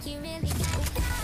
think you really